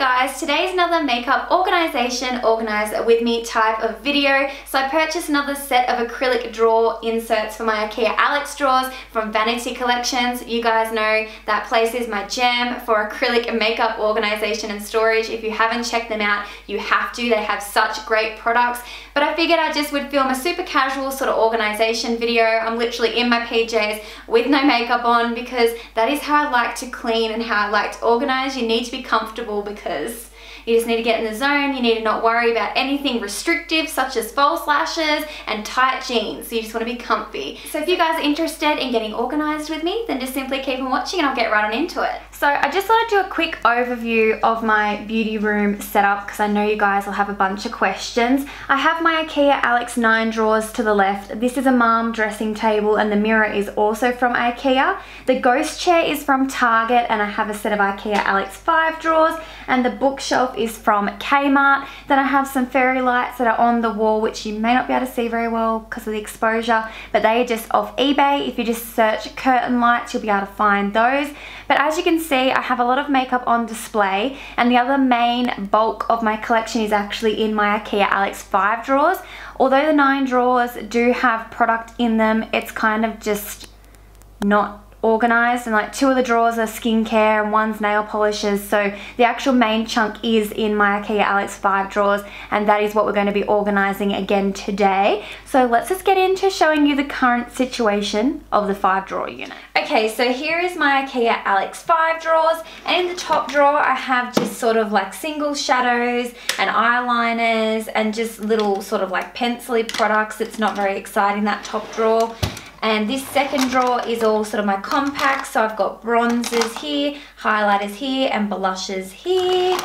guys, today's another makeup organization organize with me type of video. So I purchased another set of acrylic drawer inserts for my IKEA Alex drawers from Vanity Collections. You guys know that place is my gem for acrylic makeup organization and storage. If you haven't checked them out, you have to. They have such great products. But I figured I just would film a super casual sort of organization video. I'm literally in my PJs with no makeup on because that is how I like to clean and how I like to organize. You need to be comfortable because you just need to get in the zone. You need to not worry about anything restrictive such as false lashes and tight jeans. So you just want to be comfy. So if you guys are interested in getting organized with me, then just simply keep on watching and I'll get right on into it. So I just want to do a quick overview of my beauty room setup because I know you guys will have a bunch of questions. I have my IKEA Alex 9 drawers to the left. This is a Malm dressing table and the mirror is also from IKEA. The ghost chair is from Target and I have a set of IKEA Alex 5 drawers and the bookshelf is from Kmart. Then I have some fairy lights that are on the wall which you may not be able to see very well because of the exposure but they are just off eBay. If you just search curtain lights you'll be able to find those. But as you can see, I have a lot of makeup on display and the other main bulk of my collection is actually in my IKEA Alex 5 drawers. Although the 9 drawers do have product in them, it's kind of just not organized and like two of the drawers are skincare and one's nail polishes. So the actual main chunk is in my IKEA Alex 5 drawers and that is what we're going to be organizing again today. So let's just get into showing you the current situation of the 5 drawer unit. Okay so here is my IKEA Alex 5 drawers and in the top drawer I have just sort of like single shadows and eyeliners and just little sort of like pencil products. It's not very exciting that top drawer and this second drawer is all sort of my compacts. So I've got bronzers here, highlighters here, and blushes here.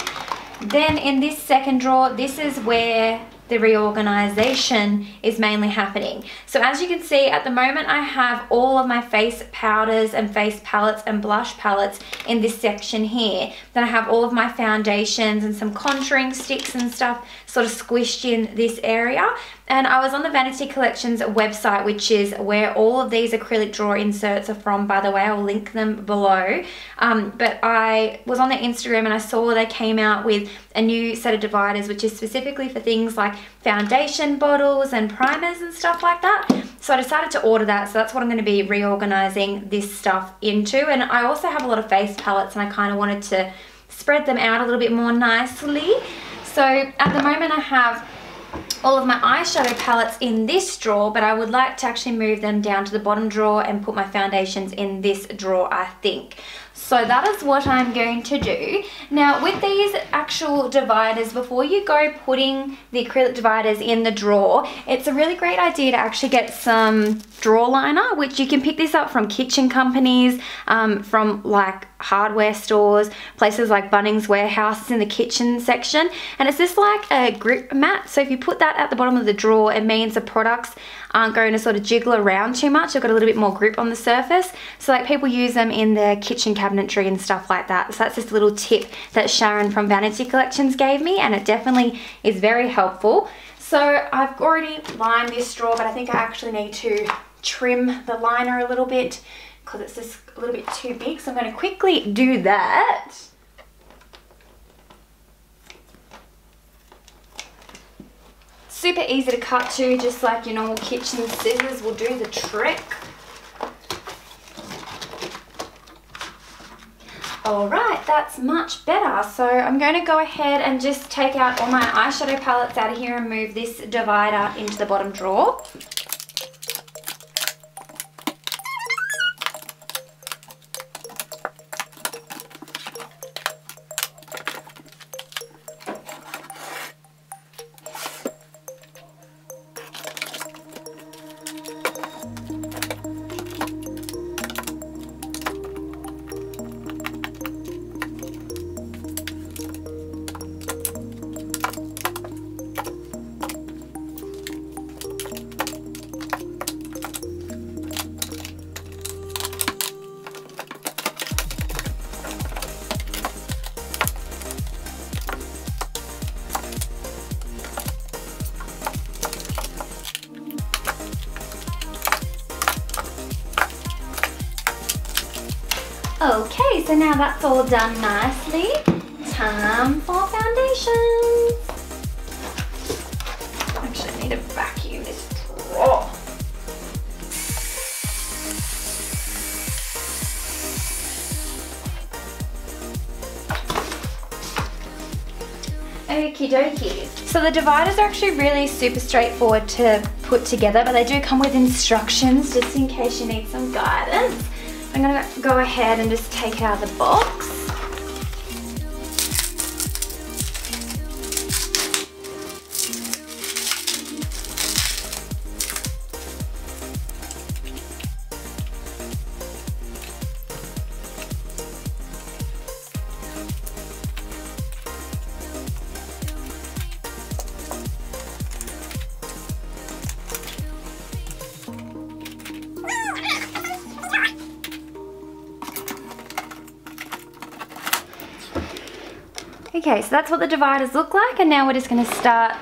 Then in this second drawer, this is where the reorganization is mainly happening. So as you can see at the moment I have all of my face powders and face palettes and blush palettes in this section here. Then I have all of my foundations and some contouring sticks and stuff sort of squished in this area. And I was on the Vanity Collections website, which is where all of these acrylic drawer inserts are from, by the way. I'll link them below. Um, but I was on their Instagram and I saw they came out with a new set of dividers, which is specifically for things like foundation bottles and primers and stuff like that. So I decided to order that. So that's what I'm going to be reorganizing this stuff into. And I also have a lot of face palettes and I kind of wanted to spread them out a little bit more nicely. So at the moment I have all of my eyeshadow palettes in this drawer, but I would like to actually move them down to the bottom drawer and put my foundations in this drawer, I think. So that is what I'm going to do. Now with these actual dividers, before you go putting the acrylic dividers in the drawer, it's a really great idea to actually get some drawer liner, which you can pick this up from kitchen companies, um, from like hardware stores, places like Bunnings Warehouse in the kitchen section. And it's just like a grip mat. So if you put that at the bottom of the drawer, it means the products aren't going to sort of jiggle around too much. They've got a little bit more grip on the surface. So like people use them in their kitchen cabinetry and stuff like that. So that's this little tip that Sharon from Vanity Collections gave me and it definitely is very helpful. So I've already lined this drawer, but I think I actually need to trim the liner a little bit because it's just a little bit too big. So I'm going to quickly do that. Super easy to cut to, just like your normal kitchen scissors will do the trick. Alright, that's much better. So I'm going to go ahead and just take out all my eyeshadow palettes out of here and move this divider into the bottom drawer. Okay, so now that's all done nicely. time for foundation. Actually, I need to vacuum this drawer. Okie dokie. So the dividers are actually really super straightforward to put together, but they do come with instructions just in case you need some guidance. I'm gonna go ahead and just take it out of the box. Okay, so that's what the dividers look like and now we're just going to start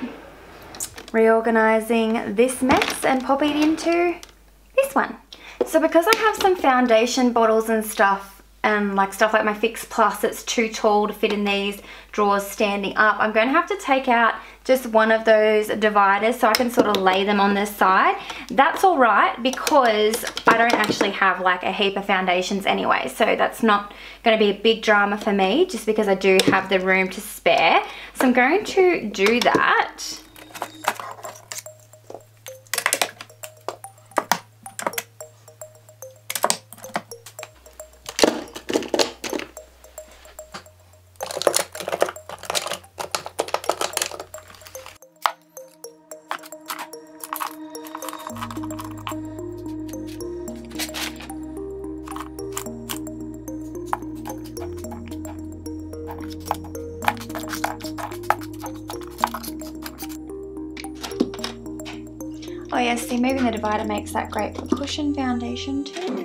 reorganizing this mess and pop it into this one. So because I have some foundation bottles and stuff and like stuff like my Fix Plus it's too tall to fit in these drawers standing up, I'm going to have to take out just one of those dividers so I can sort of lay them on this side. That's all right because I don't actually have like a heap of foundations anyway. So that's not going to be a big drama for me just because I do have the room to spare. So I'm going to do that. Oh yeah, see moving the divider makes that great for cushion foundation too.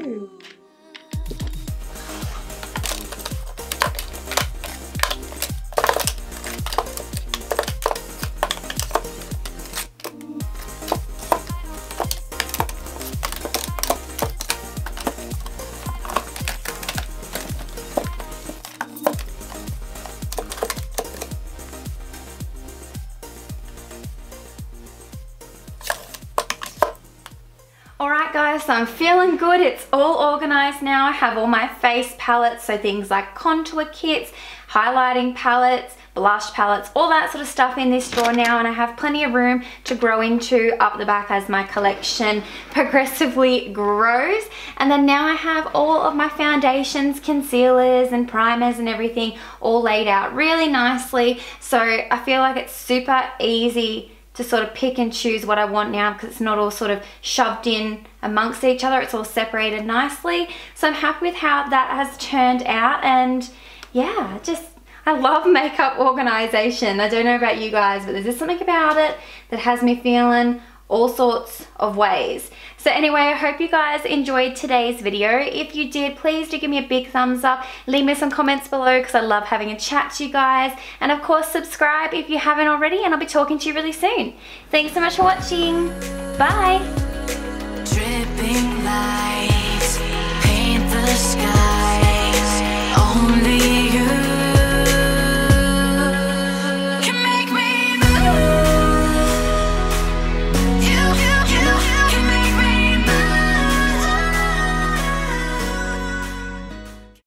Guys, so I'm feeling good. It's all organized now. I have all my face palettes, so things like contour kits, highlighting palettes, blush palettes, all that sort of stuff in this drawer now and I have plenty of room to grow into up the back as my collection progressively grows. And then now I have all of my foundations, concealers and primers and everything all laid out really nicely. So I feel like it's super easy to sort of pick and choose what I want now because it's not all sort of shoved in amongst each other. It's all separated nicely. So I'm happy with how that has turned out and yeah, just I love makeup organization. I don't know about you guys, but there's just something about it that has me feeling all sorts of ways. So anyway, I hope you guys enjoyed today's video. If you did, please do give me a big thumbs up. Leave me some comments below because I love having a chat to you guys. And of course, subscribe if you haven't already and I'll be talking to you really soon. Thanks so much for watching. Bye.